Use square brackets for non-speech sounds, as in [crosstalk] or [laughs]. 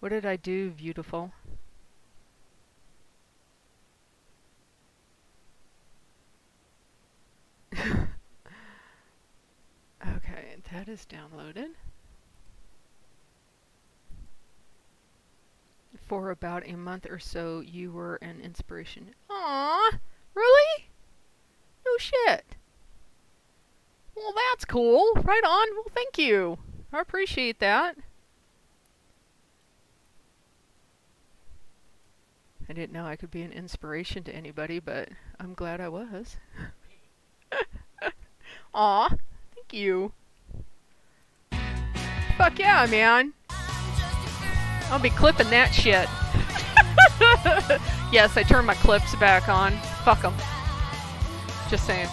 What did I do, beautiful? [laughs] okay, that is downloaded. For about a month or so, you were an inspiration. Aww, really? No shit. Well, that's cool. Right on. Well, thank you. I appreciate that. I didn't know I could be an inspiration to anybody, but I'm glad I was. [laughs] Aw, thank you. Fuck yeah, man. I'll be clipping that shit. [laughs] yes, I turned my clips back on. Fuck them. Just saying.